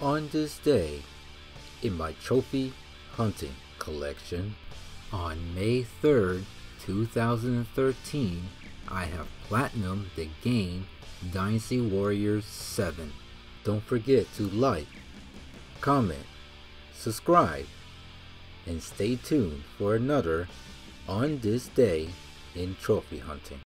On this day, in my trophy hunting collection, on May 3rd, 2013, I have platinum the game Dynasty Warriors 7. Don't forget to like, comment, subscribe, and stay tuned for another on this day in trophy hunting.